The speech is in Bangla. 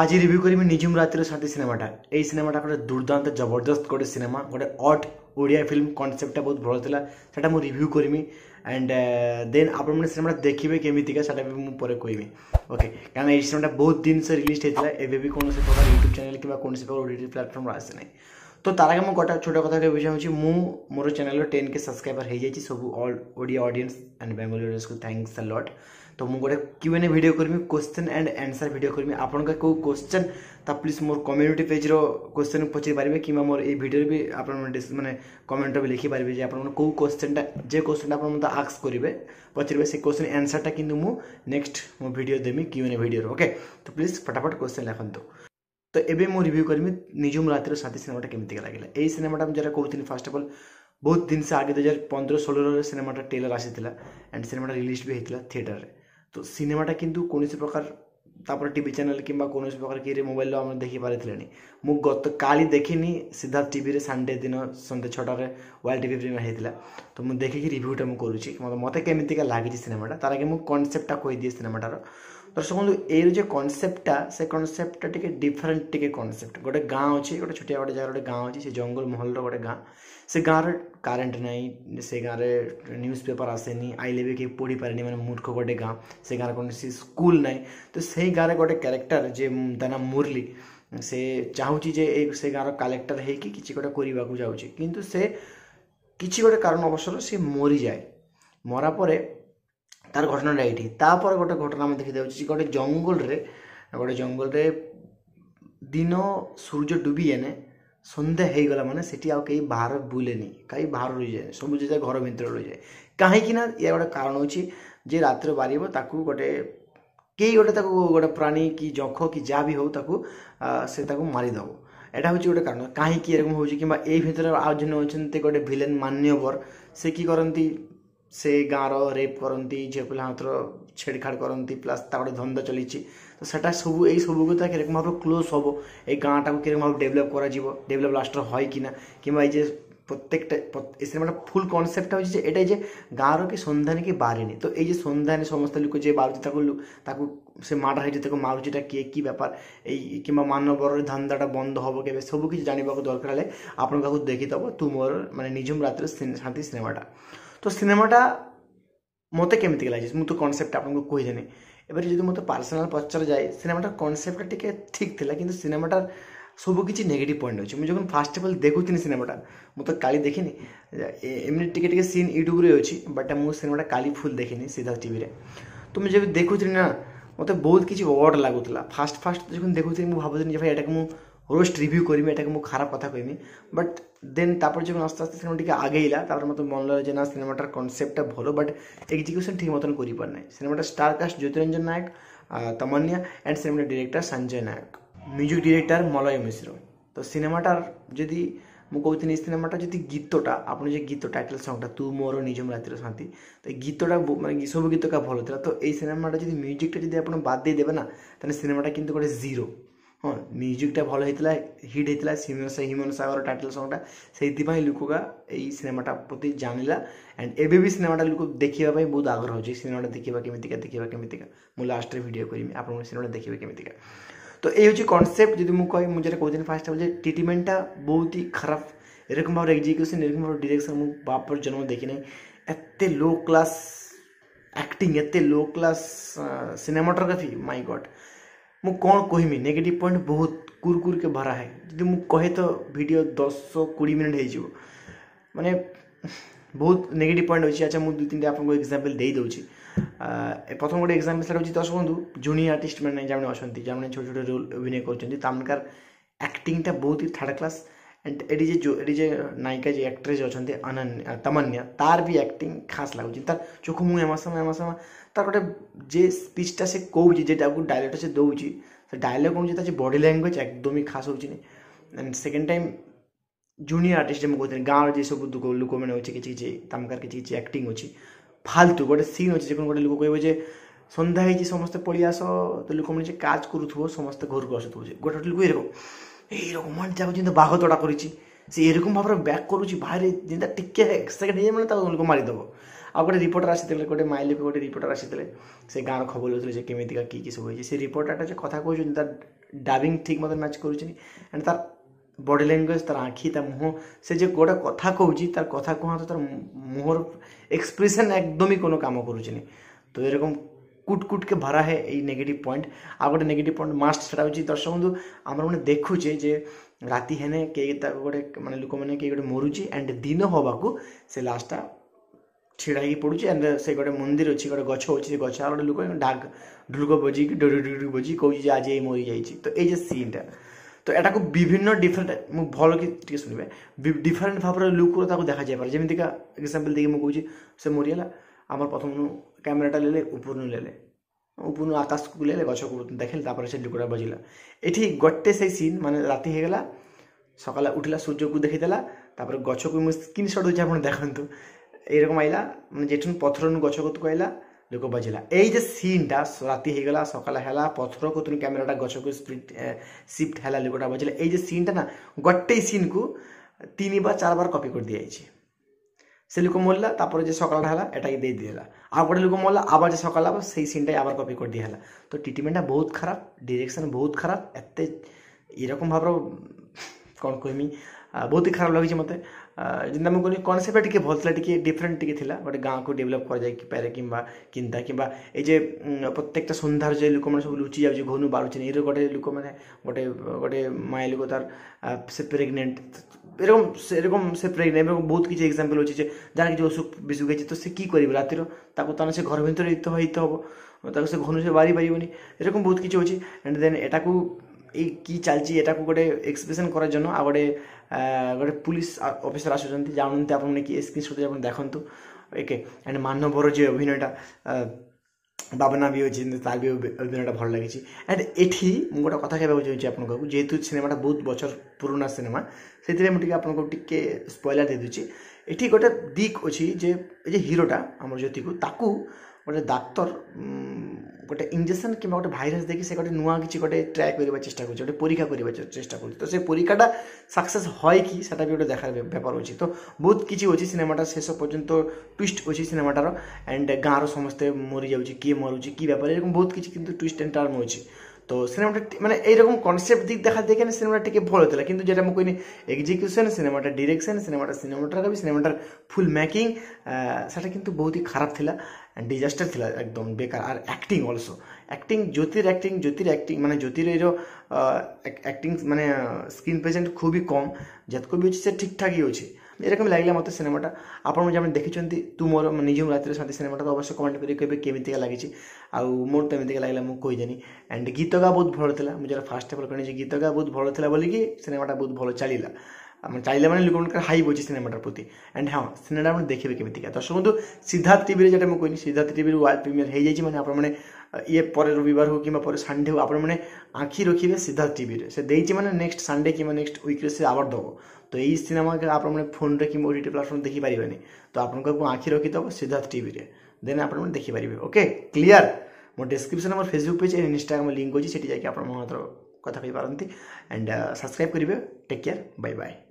আজ রিভিউ করিমি নিঝুম রাতির সাথে সিনেমাটা এই সিনেমাটা গোটে দুর্দান্ত জবরদস্ত গোটে সিনেমা গোটে অট ওড়িয়া ফিল্ম কনসেপ্টটা বহুত ভালো লা সেটা মু রিভিউ করিমি অ্যান্ড দেন আপনার সিনেমাটা দেখবে কেমিতিকা সেটা মু পরে কইমি ওকে কারণ এই সিনেমাটা বহুত দিন সে রিলিজ হয়েছিল এবে বি কোনসি প্রকার ইউটিউব চ্যানেল কিংবা কোনসি প্রকার ওটিটি প্ল্যাটফর্ম আসে নাই তো তার আগে মু গোটা ছোট কথা কেবি চাহুছি মু মোর চ্যানেল টেন কে সাবস্ক্রাইবার হয়ে যাইছি সব all Odia audience and Bengali audience অডিয়েন্সকে thanks a lot तो ମୁଁ ଗୋଟେ କ୍ୟୁ ଏନ୍ ଏ ଭିଡ଼ିଓ କରିମି କୋଶ୍ଚିନ୍ ଆଣ୍ଡ ଆନ୍ସର୍ ଭିଡ଼ିଓ କରିମି ଆପଣଙ୍କ କେଉଁ କୋଶ୍ଚିନ୍ ତା ପ୍ଲିଜ୍ ମୋର କମ୍ୟୁନିଟି ପେଜ୍ର କୋଶ୍ଚିନ୍ ପଚାରି ପାରିବେ କିମ୍ବା ମୋର ଏଇ ଭିଡ଼ିଓରେ ବି ଆପଣମାନେ ମାନେ କମେଣ୍ଟରେ ବି ଲେଖିପାରିବେ ଯେ ଆପଣମାନେ କେଉଁ କୋଶ୍ଚିନ୍ଟା ଯେ କୋଶ୍ଚିନ୍ଟା ଆପଣ ମୋତେ ଆକ୍ସ କରିବେ ପଚାରିବେ ସେ କୋଶ୍ଚିନ୍ ଆନ୍ସର୍ଟା କିନ୍ତୁ ମୁଁ ନେକ୍ସଟ ମୋ ଭିଡ଼ିଓ ଦେମି କ୍ୟୁ ଏନ୍ ଏ ଭିଡ଼ିଓରେ ଓକେ ତ ପ୍ଲିଜ୍ ଫଟାଫଟ କୋଶ୍ଚିନ୍ ଲେଖନ୍ତୁ ତ ଏବେ ମୁଁ ରିଭ୍ୟୁ କରିମି ନିଜୁମ ରାତିର ସାଥୀ ସିନେମାଟା କେମିତିକା ଲାଗିଲା ଏଇ ସିନେମାଟା ମୁଁ ଯେଉଁଟା କହୁଥିଲି ଫାର୍ଷ୍ଟ ଅଫ୍ ଅଲ୍ ବହୁତ ଦିନ ସେ ଆଗେ ଦୁଇ ହଜାର ପନ୍ଦର ଷୋହଳରେ ସିନେମାଟା ଟେଲର ଆସିଥିଲା ଆଣ୍ଡ ସିନେମାଟା ରିଲିଜ୍ ବି ହେଇଥିଲା ଥିଏଟରରେ তো ସିନେମାଟା କିନ୍ତୁ କୌଣସି ପ୍ରକାର ତା'ପରେ ଟି ଭି ଚ୍ୟାନେଲ୍ କିମ୍ବା କୌଣସି ପ୍ରକାର କିରେ ମୋବାଇଲ୍ରେ ଆମେ ଦେଖିପାରିଥିଲେଣି ମୁଁ ଗତ କାଲି ଦେଖିନି ସିଧା ଟିଭିରେ ସନ୍ଡେ ଦିନ ସନ୍ଧ୍ୟା ଛଅଟାରେ ୱାଲ୍ ଟି ଭି ପ୍ରିମିୟର୍ ହେଇଥିଲା ତ ମୁଁ ଦେଖିକି ରିଭ୍ୟୁଟା ମୁଁ କରୁଛି ମୋତେ ମୋତେ କେମିତିକା ଲାଗିଛି ସିନେମାଟା ତା'ର ଆଗେ ମୁଁ କନସେପ୍ଟଟା କହିଦିଏ ସିନେମାଟାର দর্শক বন্ধু এর যে কনসেপ্টটা সে কনসেপ্টটা ଟିକେ ଡିଫରେଣ୍ଟ ଟିକେ କନସେପ୍ଟ ଗୋଟେ ଗାଁ ଅଛି ଗୋଟେ ଛୋଟିଆ ଗୋଟେ ଜାଗାରେ ଗୋଟେ ଗାଁ ଅଛି ସେ ଜଙ୍ଗଲ ମହଲର ଗୋଟେ ଗାଁ ସେ ଗାଁରେ କରେଣ୍ଟ ନାହିଁ ସେ ଗାଁରେ ନ୍ୟୁଜ୍ ପେପର୍ ଆସେନି ଆଇଲେ ବି କେହି ପଢ଼ିପାରେନି ମାନେ ମୂର୍ଖ ଗୋଟେ ଗାଁ ସେ ଗାଁରେ କୌଣସି ସ୍କୁଲ ନାହିଁ ତ ସେଇ ଗାଁରେ ଗୋଟେ କ୍ୟାରେକ୍ଟର ଯେ ତା ନାଁ ମୁରଲି ସେ ଚାହୁଁଛି ଯେ ଏ ସେ ଗାଁର କଲେକ୍ଟର ହେଇକି କିଛି ଗୋଟେ କରିବାକୁ ଯାଉଛି କିନ୍ତୁ ସେ କିଛି ଗୋଟେ କାରଣ ଅବସରରେ ସେ ମରିଯାଏ ମରା ପରେ ତାର ଘଟଣାଟା ଏଇଠି ତାପରେ ଗୋଟେ ଘଟଣା ଆମେ ଦେଖିଦେଉଛି ଗୋଟେ ଜଙ୍ଗଲରେ ଗୋଟେ ଜଙ୍ଗଲରେ ଦିନ ସୂର୍ଯ୍ୟ ଡୁବିଯାଏନେ ସନ୍ଧ୍ୟା ହେଇଗଲା ମାନେ ସେଠି ଆଉ କେହି ବାହାର ବୁଲେନି କାହିଁ ବାହାର ରହିଯାଏ ସବୁ ଯେତେ ଘର ଭିତରେ ରହିଯାଏ କାହିଁକିନା ଏହାର ଗୋଟେ କାରଣ ହେଉଛି ଯେ ରାତିରେ ବାହାରିବ ତାକୁ ଗୋଟେ କେହି ଗୋଟେ ତାକୁ ଗୋଟେ ପ୍ରାଣୀ କି ଜଖ କି ଯାହା ବି ହେଉ ତାକୁ ସେ ତାକୁ ମାରିଦେବ ଏଇଟା ହେଉଛି ଗୋଟେ କାରଣ କାହିଁକି ଏରକମ ହେଉଛି କିମ୍ବା ଏଇ ଭିତରେ ଆଉ ଜଣେ ଅଛନ୍ତି ଗୋଟେ ଭିଲେନ୍ ମାନ୍ୟବର ସେ କି କରନ୍ତି ସେ ଗାଁର ରେପ୍ କରନ୍ତି ଝିଅ ପିଲା ହାତର ଛେଡ଼ଖାଡ଼ କରନ୍ତି ପ୍ଲସ୍ ତା'ପରେ ଧନ୍ଦା ଚାଲିଛି ତ ସେଟା ସବୁ ଏଇ ସବୁକୁ ତା କେରକ ଭାବରେ କ୍ଲୋଜ୍ ହେବ ଏଇ ଗାଁଟାକୁ କେରକ ଭାବରେ ଡେଭଲପ୍ କରାଯିବ ଡେଭଲପ୍ ଲାଷ୍ଟର হয় କିନା କିମ୍ବା ଏଇ ଯେ প্রত্যেকটা এই সিনেমাটা ফুল কনসেপ্টটা হচ্ছে যে এটাই যে গাঁরও কি সন্ধানে কি বাড়েনি তো এই যে সন্ধানে সমস্ত লোক যে বাড়ুচি তাকে তাকে সে মাটা হয়েছে তাকে মারুচিটা কে কী ব্যাপার এই কিংবা মানবরের ধান্দাটা বন্ধ হব কেবে সবু কিছু জানিবাকে দরকার হলে আপনার কাকু দেখি দেব তুমর মানে নিজম রাত্রে শান্তি সিনেমাটা ତ ସିନେମାଟା ମୋତେ କେମିତି ଲାଗିଛି ମୁଁ ତ କନସେପ୍ଟ ଆପଣଙ୍କୁ କହିଦେନି ଏବାରେ ଯଦି ମୋତେ ପାର୍ସନାଲ୍ ପଚରାଯାଏ ସିନେମାଟାର କନସେପ୍ଟଟା ଟିକେ ଠିକ୍ ଥିଲା କିନ୍ତୁ ସିନେମାଟାର ସବୁ କିଛି ନେଗେଟିଭ୍ ପଏଣ୍ଟ ଅଛି ମୁଁ ଯখন ଫାର୍ଷ୍ଟ ଅଫ୍ ଅଲ୍ ଦେଖୁଥିଲି ସିନେମାଟା ମୁଁ ତ କାଲି ଦେଖିନି ଏମିତି ଟିକେ ଟିକେ ସିନ୍ ୟୁଟ୍ୟୁବ୍ରେ ଅଛି ବଟ୍ ମୁଁ ସିନେମାଟା କାଲି ଫୁଲ୍ ଦେଖିନି ସିଧା ଟିଭିରେ ତ ମୁଁ ଯେବେ ଦେଖୁଥିଲି ନା ମୋତେ ବହୁତ କିଛି ୱାର୍ଡ଼ ଲାଗୁଥିଲା ଫାର୍ଷ୍ଟ ଫାର୍ଷ୍ଟ ଯখন ଦେଖୁଥିଲି ମୁଁ ଭାବୁଥିଲି ଯେ ଭାଇ ଏଟାକୁ ମୁଁ রোস্ট রিভিউ করিমি এটাকে মু খারাপ কথা কইমি বাট দেন তারপর যখন আস্তে আস্তে সিনেমা টিকে আগেইলা তারপর মতো মন হলো যে না সিনেমাটার কনসেপ্টটা ভালো বাট এক্সিকিউশন ঠিক মতন করি পার নাই সিনেমাটা star cast Jyotiranjan Nayak Tamanna and সিনেমাটার director Sanjay Nayak music director Malay Mishra তো সিনেমাটার যদি ମୁଁ କହୁଥିଲି সিনেমাটা যদি গীতটা আপনি যে গীত টাইটেল সংটা তু মোর নিজম রাতির শান্তি তো গীতটা মানে ମାନେ ସବୁ ଗୀତଟା ଭଲ তো এই সিনেমাটা যদি মিউজিকটা যদি আপনি বাদ দিয়ে ଦେଇଦେବେ না তাহলে সিনেমাটা কিন্তু ଗୋଟେ জিরো हाँ म्यूजिकटा भल होता है हिट होता है ह्युमन सगर टाइटल संगटा से लुकगा सिनेमाटा प्रति जान ला एंड एवं भी सिनेमाटा लुक देखा बहुत आग्रह अच्छे सिनेमाटा देखा कमी देखा कमी मुझ लास्टर भिड करी आप सिनेमा देखिए कमिटा तो ये हूँ कनसेप्ट जी कह मुझे कहते हैं फास्ट हम ट्रिटमेंटा बहुत ही खराब एरक भाव एक्जिक्यूशन एरक भाव डिरेक्शन मुझे बापर जन्म देखी ना एत लो क्लास एक्टिंग एत लो क्लास सिनेमाटोग्राफी माइ गड ମୁଁ କ'ଣ କହିମି ନେଗେଟିଭ୍ ପଏଣ୍ଟ ବହୁତ କୁରକୁରିକେ ଭରା ହେ ଯଦି ମୁଁ କହେ ତ ଭିଡ଼ିଓ ଦଶ କୋଡ଼ିଏ ମିନିଟ୍ ହେଇଯିବ ମାନେ ବହୁତ ନେଗେଟିଭ୍ ପଏଣ୍ଟ ଅଛି ଆଚ୍ଛା ମୁଁ ଦୁଇ ତିନିଟା ଆପଣଙ୍କୁ ଏକ୍ଜାମ୍ପଲ୍ ଦେଇଦେଉଛି ପ୍ରଥମ ଗୋଟେ ଏକ୍ଜାମ୍ପଲ୍ ସେଟା ହେଉଛି ଦଶ ବନ୍ଧୁ ଜୁନିୟର ଆର୍ଟିଷ୍ଟ ମାନେ ଯେଉଁମାନେ ଅଛନ୍ତି ଯେଉଁମାନେ ଛୋଟ ଛୋଟ ରୋଲ୍ ଅଭିନୟ କରୁଛନ୍ତି ତାଙ୍କର ଆକ୍ଟିଂଟା ବହୁତ ହି ଥାର୍ଡ଼ କ୍ଲାସ୍ ଏଠି ଯେ ଯେଉଁ ଏଠି ଯେ ନାୟିକା ଯେ ଆକ୍ଟ୍ରେସ୍ ଅଛନ୍ତି ଅନନ୍ୟା ତମନ୍ୟା ତାର ବି ଆକ୍ଟିଙ୍ଗ ଖାସ୍ ଲାଗୁଛି ତାର ଚୋଖ ମୁଁ ଏମାସମା ଏମାସମା ତାର ଗୋଟେ ଯେ ସ୍ପିଚ୍ଟା ସେ କହୁଛି ଯେ ତାକୁ ଡାଇଲଗ୍ଟା ସେ ଦେଉଛି ସେ ଡାଇଲଗ୍ ହେଉଛି ତାର ବଡ଼ି ଲାଙ୍ଗୁଏଜ୍ ଏକଦମ ଖାସ୍ ହେଉଛିନି and second time junior artist ମୁଁ କହୁଥିଲି ଗାଁର ଯେସବୁ ଲୋକମାନେ ଅଛି କିଛି କିଛି ତାମକାର କିଛି କିଛି ଆକ୍ଟିଂ ଅଛି ଫାଲତୁ ଗୋଟେ ସିନ୍ ଅଛି ଯେକୌଣସି ଗୋଟେ ଲୋକ କହିବ ଯେ ସନ୍ଧ୍ୟା ହେଇଛି ସମସ୍ତେ ପଳେଇ ଆସ ତ ଲୋକମାନେ ଯେ କାଜ କରୁଥିବ ସମସ୍ତେ ଘରକୁ ଆସୁଥିବ ଯେ ଗୋଟେ ଗୋଟେ ଲୋକ ଏରକମ এইরকম মানে যাকে যেন বাঘতড়া করেছি সে এরকম ভাবে ব্যাক করুছি বাইরে যেটা ଟିକେ সেকেন্ড ହେଇଯାଏ ମାନେ ତାକୁ ମାରିଦେବ ଆଉ ଗୋଟେ ରିପୋର୍ଟର ଆସିଥିଲେ ଗୋଟେ ମାଇଲିକୁ ଗୋଟେ ରିପୋର୍ଟର ଆସିଥିଲେ ସେ ଗାଁର ଖବର ଦେଉଥିଲେ ଯେ କେମିତିକା କି କି ସବୁ ହେଇଛି ସେ ରିପୋର୍ଟରଟା ଯେ କଥା କହୁଛନ୍ତି ତାର ଡାବିଂ ଠିକ୍ ମତେ ମ୍ୟାଚ୍ କରୁଛନ୍ତି ଆଣ୍ଡ ତାର ବଡି ଲାଙ୍ଗୁଏଜ୍ ତାର ଆଖି ତା ମୁହଁ ସେ ଯେ ଗୋଟେ କଥା କହୁଛି ତାର କଥା କୁହନ୍ତୁ ତାର ମୁହଁର ଏକ୍ସପ୍ରେସନ୍ ଏକଦମই কোনো କାମ କରୁଛିନି তো এরকম কুট কুটকে ভরা হ্যাঁ এই নেগেটিভ পয়েন্ট ଆଉ ଗୋଟେ ନେଗେଟିଭ୍ ପଏଣ୍ଟ ମାଷ୍ଟ ସେଇଟା ହେଉଛି ଦର୍ଶକ ବନ୍ଧୁ ଆମର ମାନେ ଦେଖୁଛେ ଯେ ରାତି ହେନେ କେହି ତାକୁ ଗୋଟେ ମାନେ ଲୋକମାନେ କେହି ଗୋଟେ ମରୁଛି ଆଣ୍ଡ ଦିନ ହେବାକୁ ସେ ଲାଷ୍ଟଟା ଛିଡ଼ା ହେଇକି ପଡ଼ୁଛି ଆଣ୍ଡ ସେ ଗୋଟେ ମନ୍ଦିର ଅଛି ଗୋଟେ ଗଛ ଅଛି ସେ ଗଛ ଆଉ ଗୋଟେ ଲୋକ ଡାକ ଢୁଲକ ବଜିକି ଡରି ଡରି ବଜିକି କହୁଛି ଯେ ଆଜି ଏଇ ମରିଯାଇଛି ତ ଏଇ ଯେ ସିନ୍ଟା ତ ଏଟାକୁ ବିଭିନ୍ନ ଡିଫରେଣ୍ଟ ମୁଁ ଭଲ କି ଟିକେ ଶୁଣିବେ ଡିଫରେଣ୍ଟ ଭାବରେ ଲୁକ୍ରେ ତାକୁ ଦେଖାଯାଇପାରେ ଯେମିତିକା ଏକ୍ସାମ୍ପଲ୍ ଦେଇକି ମୁଁ କହୁଛି ସେ ମରିଗଲା ଆମର ପ୍ରଥମ କ୍ୟାମେରାଟା ନେଲେ ଉପରୁ ନେଲେ ଉପରୁ ଆକାଶକୁ ନେଲେ ଗଛକୁ ଦେଖିଲେ ତାପରେ ସେ ଲୁକଟା ବଜିଲା ଏଠି ଗୋଟେ ସେଇ ସିନ୍ ମାନେ ରାତି ହେଇଗଲା ସକାଳେ ଉଠିଲା ସୂର୍ଯ୍ୟକୁ ଦେଖିଦେଲା ତାପରେ ଗଛକୁ ମୁଁ ସ୍କ୍ରିନ୍ ସଟ୍ ଦେଉଛି ଆପଣ ଦେଖନ୍ତୁ ଏଇରକମ ଆଇଲା ମାନେ ଯେଠୁ ପଥରରୁ ଗଛ କତୁକୁ ଆଇଲା ଲୋକ ବାଜିଲା ଏଇ ଯେ ସିନ୍ଟା ରାତି ହେଇଗଲା ସକାଳ ହେଲା ପଥର କତୁରୁ କ୍ୟାମେରାଟା ଗଛକୁ ସିଫ୍ଟ ହେଲା ଲୋକଟା ବାଜିଲା ଏଇ ଯେ ସିନ୍ଟା ନା ଗୋଟେ ସିନ୍କୁ ତିନି ବା ଚାରିବାର କପି କରିଦିଆଯାଇଛି সে মরলা তারপরে যে সকালটা হেলা এটাকে দিয়ে দিয়ে হেলা আর গোটে মরলা আবার যে সকাল আবার সেই সিনটাই আবার কপি করে দিয়ে হেলা তো ট্রিটমেন্টটা বহুত খারাপ ডিরেকশন বহুত খারাপ এত এরকম ভাবে କ'ଣ କହିମି ବହୁତ ହିଁ ଖରାପ ଲାଗୁଛି ଯେନ୍ତା ମୁଁ କହିଲି କନସେପ୍ଟଟା ଟିକେ ଭଲ ଥିଲା ଟିକେ ଡିଫରେଣ୍ଟ ଟିକେ ଥିଲା ଗୋଟେ ଗାଁକୁ ଡେଭଲପ୍ କରାଯାଏ କିପାରେ କିମ୍ବା କିନ୍ତା କିମ୍ବା ଏଇ ଯେ ପ୍ରତ୍ୟେକଟା ସନ୍ଧ୍ୟାର ଯେ ଲୋକମାନେ ସବୁ ଲୁଚି ଯାଉଛି ଘନୁ ବାହାରୁଛନ୍ତି ଏଇର ଗୋଟେ ଲୋକମାନେ ଗୋଟେ ଗୋଟେ ମାୟା ଲୋକ ତାର ସେ ପ୍ରେଗନେଣ୍ଟ এরকম সেরকম সে প্রেগনেন্ট এবং বহুত কিছু এক্সাম্পল হচ্ছে যে যার কিছু অসুখ বিসুখ হয়েছে তো সে কী করবে রাতের তাকে তাহলে সে ঘর ভিতরে দিতে হইতে হব তাকে সে ঘনু সে বাড়ি পারিবনি এরকম বহুত কিছু হচ্ছে অ্যান্ড দেন এটাকে এই কি ଚାଲିଛି ଏଟାକୁ ଗୋଟେ ଏକ୍ସପ୍ରେସନ୍ କରିବା ଜନ ଆଉ ଗୋଟେ ଗୋଟେ ପୁଲିସ୍ ଅଫିସର ଆସୁଛନ୍ତି ଜାଣନ୍ତି ଆପଣ ନେଇକି ଏ ସ୍କ୍ରିନ୍ସଟ୍ ଆପଣ ଦେଖନ୍ତୁ ଓକେ ଆଣ୍ଡ ମାନବର ଯେ ଅଭିନୟଟା ବାବନା ବି ଅଛି ତା ବି ଅଭିନୟଟା ଭଲ ଲାଗିଛି ଆଣ୍ଡ ଏଠି ମୁଁ ଗୋଟେ କଥା କହିବାକୁ ଚାହୁଁଛି ଆପଣଙ୍କୁ ଯେହେତୁ ସିନେମାଟା ବହୁତ ବଛର ପୁରୁଣା ସିନେମା ସେଥିପାଇଁ ମୁଁ ଟିକେ ଆପଣଙ୍କୁ ଟିକେ ସ୍ପଏଲାର ଦେଇଦେଉଛି ଏଠି ଗୋଟେ ଦିକ୍ ଅଛି ଯେ ଯେ ହିରୋଟା ଆମର ଜ୍ୟୋତିକୁ ତାକୁ ଗୋଟେ ଡାକ୍ତର ଗୋଟେ ଇଞ୍ଜେକ୍ସନ୍ କିମ୍ବା ଗୋଟେ ଭାଇରସ୍ ଦେଇକି ସେ ଗୋଟେ ନୂଆ କିଛି ଗୋଟେ ଟ୍ରାଏ କରିବା ଚେଷ୍ଟା କରୁଛି ଗୋଟେ ପରୀକ୍ଷା କରିବା ଚେଷ୍ଟା କରୁଛି ତ ସେ ପରୀକ୍ଷାଟା ସକ୍ସେସ୍ হয় କି ସେଟା ବି ଗୋଟେ ଦେଖା ବେପାର ଅଛି ତ ବହୁତ କିଛି ଅଛି ସିନେମାଟା ଶେଷ ପର୍ଯ୍ୟନ୍ତ ଟୁଇଷ୍ଟ ଅଛି ସିନେମାଟାର ଆଣ୍ଡ ଗାଁର ସମସ୍ତେ ମରିଯାଉଛି କିଏ ମରୁଛି କି ବେପାର ଏରକମ ବହୁତ କିଛି କିନ୍ତୁ ଟୁଇଷ୍ଟ ଆଣ୍ଡ ଟର୍ମ ଅଛି তো সিনেমাটা মানে এইরকম কনসেপ্ট দিক দেখা দেখে সিনেমাটা টিকে ভালো লা কিন্তু যেটা আমি কইনি এক্সিকিউশন সিনেমাটা ডিরেকশন সিনেমাটা ସିନେମାଟାର ଫୁଲ୍ ফুল মেকিং କିନ୍ତୁ ବହୁତ ହି ଖରାପ ଥିଲା ডিজাস্টার ছিল একদম বেকার আর অ্যাক্টিং অলসো অ্যাক্টিং জ্যোতির অ্যাক্টিং জ্যোতির অ্যাক্টিং মানে জ্যোতির এরও অ্যাক্টিং মানে স্ক্রিন প্রেজেন্ট খুবই কম যেতক ବି ଅଛି ସେ ଠିକ୍ଠାକ୍ ହେଉଛି এরকম লাগলে মতো সিনেমাটা আপনার যেমন দেখিছেন তুমর মানে নিজম রাত্রে সাথে সিনেমাটা তো অবশ্যই কমেন্ট করে কেবে কেমিতিকা লাগিছে আউ মোর তো এমিতিকা লাগলে মু কই জানি এন্ড গীত গা বহুত ভালো লা মু যারা ফার্স্ট অফ অল যে গীত গা বহুত ভালো লা বলিকি সিনেমাটা বহুত ভালো চালিলা আমি চাইলে মানে লুকমেন্টকার হাই বলছি সিনেমাটার প্রতি অ্যান্ড হ্যাঁ সিনেমাটা আমরা দেখবে কেমিতিকা দর্শক বন্ধু সিদ্ধার্থ টিভির যেটা আমি কইনি সিদ্ধার্থ টিভির ওয়ার্ল্ড প্রিমিয়ার হয়ে যাইছি মানে আপনার মানে ইয়ে পরে রবিবার হোক কিংবা পরে সানডে হোক আপনার মানে আঁখি রখিবে সিদ্ধার্থ টিভিরে সে ଦେଇଛି মানে নেক্সট সানডে কিংবা নেক্সট ୱିକ୍ରେ ସେ ଆୱାର୍ଡ଼ ଦେବ ତ ଏଇ ସିନେମାକୁ ଆପଣମାନେ ଫୋନ୍ରେ କିମ୍ବା ଓ ଟି ଟି ପ୍ଲାଟଫର୍ମ ଦେଖିପାରିବେନି ତ সিদ্ধার্থ ଆଖି ରଖିଦେବ ସିଦ୍ଧାର୍ଥ ଟିଭିରେ ଦେନ୍ ଆପଣମାନେ ଦେଖିପାରିବେ ଓକେ মো ডেসক্রিপশন আমার ମୋର পেজ এন্ড ଆଣ୍ଡ লিঙ্ক হয়েছে ଅଛି যাই ଯାଇକି ଆପଣ ମୋ କଥା କହିପାରନ୍ତି ଆଣ୍ଡ সাবস্ক্রাইব କରିବେ টেক କେୟାର୍ বাই ବାଏ